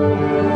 Música